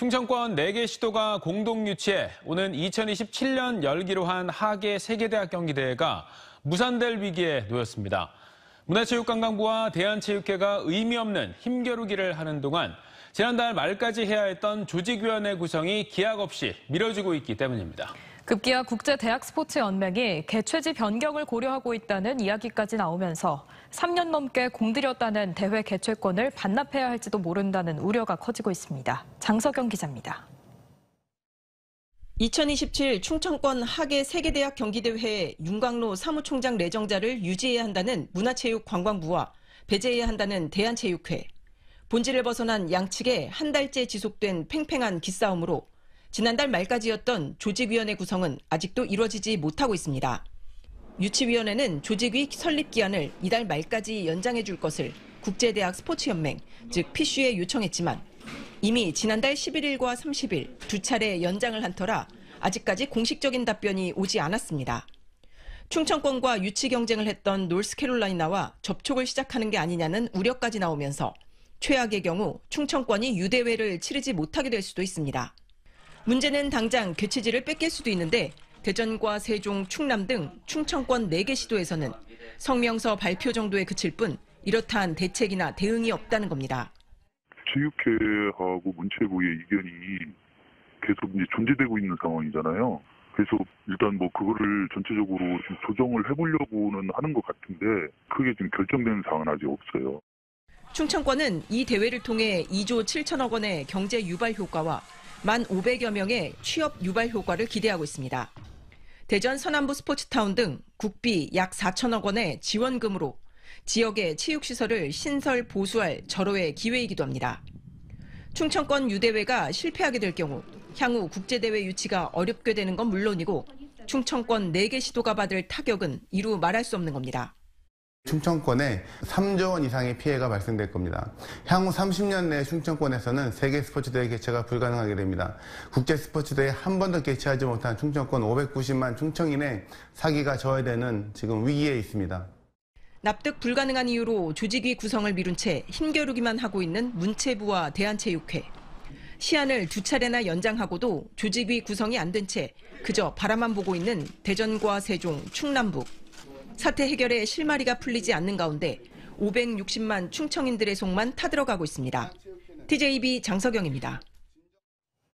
충청권 4개 시도가 공동 유치해 오는 2027년 열기로 한 하계 세계대학 경기대회가 무산될 위기에 놓였습니다. 문화체육관광부와 대한체육회가 의미 없는 힘겨루기를 하는 동안 지난달 말까지 해야 했던 조직위원회 구성이 기약 없이 미뤄지고 있기 때문입니다. 급기야 국제대학스포츠연맹이 개최지 변경을 고려하고 있다는 이야기까지 나오면서 3년 넘게 공들였다는 대회 개최권을 반납해야 할지도 모른다는 우려가 커지고 있습니다. 장석영 기자입니다. 2027 충청권 하계 세계대학 경기대회에 윤광로 사무총장 내정자를 유지해야 한다는 문화체육관광부와 배제해야 한다는 대한체육회. 본질을 벗어난 양측의 한 달째 지속된 팽팽한 기싸움으로 지난달 말까지였던 조직위원회 구성은 아직도 이루어지지 못하고 있습니다. 유치위원회는 조직위 설립 기한을 이달 말까지 연장해 줄 것을 국제대학 스포츠연맹, 즉 피쉬에 요청했지만 이미 지난달 11일과 30일 두 차례 연장을 한 터라 아직까지 공식적인 답변이 오지 않았습니다. 충청권과 유치 경쟁을 했던 노스캐롤라이나와 접촉을 시작하는 게 아니냐는 우려까지 나오면서 최악의 경우 충청권이 유대회를 치르지 못하게 될 수도 있습니다. 문제는 당장 개최지를 뺏길 수도 있는데 대전과 세종, 충남 등 충청권 4개 시도에서는 성명서 발표 정도에 그칠 뿐 이렇다한 대책이나 대응이 없다는 겁니다. 체육회하고 문체부의 이견이 계속 이제 존재되고 있는 상황이잖아요. 그래서 일단 뭐 그거를 전체적으로 좀 조정을 해보려고는 하는 것 같은데 크게 좀 결정된 사항은 아직 없어요. 충청권은 이 대회를 통해 2조 7천억 원의 경제 유발 효과와 1 만 500여 명의 취업 유발 효과를 기대하고 있습니다. 대전 서남부 스포츠타운 등 국비 약 4천억 원의 지원금으로 지역의 체육시설을 신설 보수할 절호의 기회이기도 합니다. 충청권 유대회가 실패하게 될 경우 향후 국제대회 유치가 어렵게 되는 건 물론이고 충청권 4개 시도가 받을 타격은 이루 말할 수 없는 겁니다. 충청권에 3조 원 이상의 피해가 발생될 겁니다. 향후 30년 내에 충청권에서는 세계 스포츠대회 개최가 불가능하게 됩니다. 국제 스포츠대회 한 번도 개최하지 못한 충청권 590만 충청인의 사기가 져야 되는 지금 위기에 있습니다. 납득 불가능한 이유로 조직위 구성을 미룬 채 힘겨루기만 하고 있는 문체부와 대한체육회. 시한을 두 차례나 연장하고도 조직위 구성이 안 된 채 그저 바라만 보고 있는 대전과 세종, 충남북. 사태 해결에 실마리가 풀리지 않는 가운데 560만 충청인들의 속만 타들어가고 있습니다. TJB 장석영입니다.